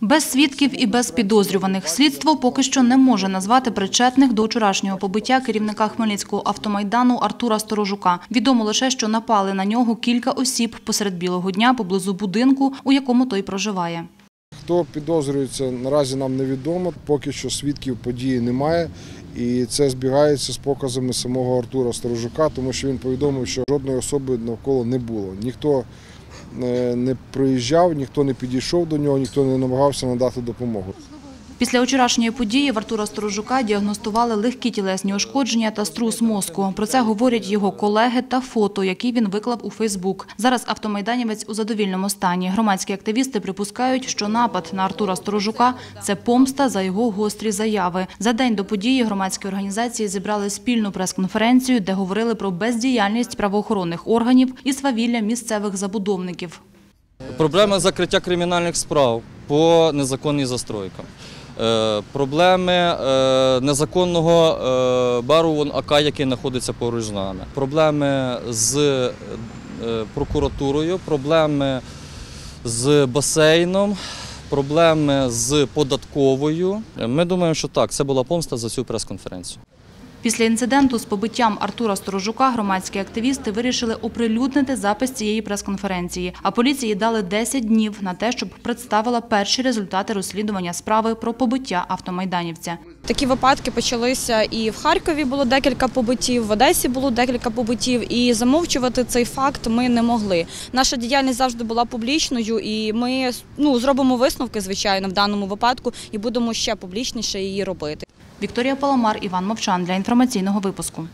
Без свідків і без підозрюваних слідство поки що не може назвати причетних до вчорашнього побиття керівника Хмельницького автомайдану Артура Сторожука. Відомо лише, що напали на нього кілька осіб посеред білого дня поблизу будинку, у якому той проживає. Хто підозрюється, наразі нам невідомо. Поки що свідків події немає. І це збігається з показами самого Артура Сторожука, тому що він повідомив, що жодної особи навколо не було. Ніхто не приїжджав, ніхто не підійшов до нього, ніхто не намагався надати допомогу. Після вчорашньої події в Артура Сторожука діагностували легкі тілесні ушкодження та струс мозку. Про це говорять його колеги та фото, які він виклав у Фейсбук. Зараз автомайданівець у задовільному стані. Громадські активісти припускають, що напад на Артура Сторожука – це помста за його гострі заяви. За день до події громадські організації зібрали спільну прес-конференцію, де говорили про бездіяльність правоохоронних органів і свавілля місцевих забудовників. Проблема закриття кримінальних справ по незаконній застройкам. Е, Проблеми е, незаконного е, бару вон АК, який знаходиться поруч з нами. Проблеми з прокуратурою, проблеми з басейном, проблеми з податковою. Ми думаємо, що так, це була помста за цю прес-конференцію. Після інциденту з побиттям Артура Сторожука громадські активісти вирішили оприлюднити запис цієї прес-конференції, а поліції дали 10 днів на те, щоб представила перші результати розслідування справи про побиття автомайданівця. Такі випадки почалися і в Харкові було декілька побиттів, в Одесі було декілька побиттів, і замовчувати цей факт ми не могли. Наша діяльність завжди була публічною, і ми ну, зробимо висновки, звичайно, в даному випадку, і будемо ще публічніше її робити. Вікторія Паламар, Іван Мовчан для інформаційного випуску.